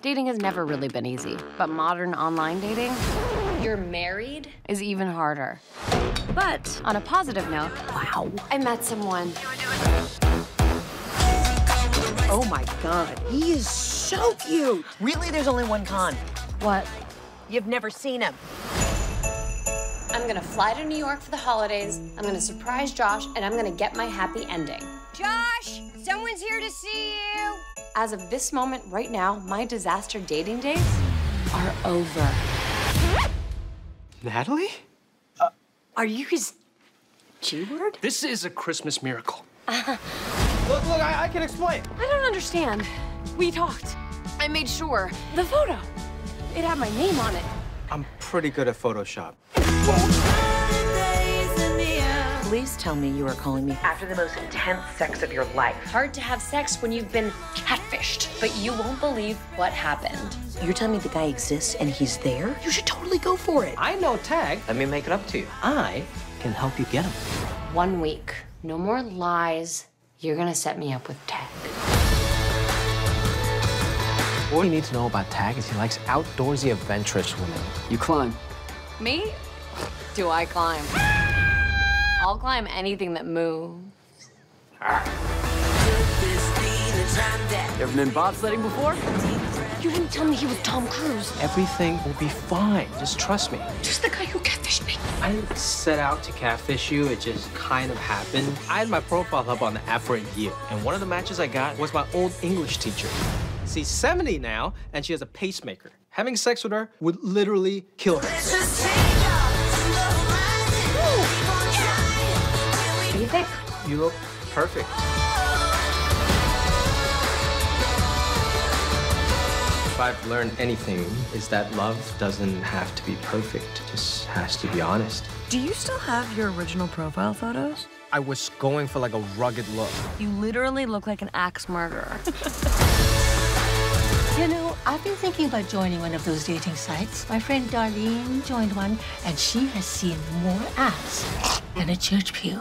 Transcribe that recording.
Dating has never really been easy, but modern online dating You're married? is even harder. But on a positive note, Wow. I met someone. Oh my god, he is so cute. Really, there's only one con. what? You've never seen him. I'm gonna fly to New York for the holidays. I'm gonna surprise Josh, and I'm gonna get my happy ending. Josh, someone's here to see you. As of this moment right now, my disaster dating days are over. Natalie? Uh, are you his G word? This is a Christmas miracle. Uh-huh. look, look, I, I can explain. I don't understand. We talked. I made sure. The photo. It had my name on it. I'm pretty good at Photoshop. Please tell me you are calling me after the most intense sex of your life. Hard to have sex when you've been catfished, but you won't believe what happened. You're telling me the guy exists and he's there? You should totally go for it. I know Tag. Let me make it up to you. I can help you get him. One week. No more lies. You're gonna set me up with Tag. What you need to know about Tag is he likes outdoorsy, adventurous women. You climb. Me? Do I climb? I'll climb anything that moves. You ever been bobsledding before? You didn't tell me he was Tom Cruise. Everything will be fine. Just trust me. Just the guy who catfished me. I didn't set out to catfish you. It just kind of happened. I had my profile up on the app for a year, and one of the matches I got was my old English teacher. She's 70 now, and she has a pacemaker. Having sex with her would literally kill her. You look perfect. If I've learned anything, is that love doesn't have to be perfect. It just has to be honest. Do you still have your original profile photos? I was going for like a rugged look. You literally look like an axe murderer. You know, I've been thinking about joining one of those dating sites. My friend Darlene joined one, and she has seen more ass than a church pew.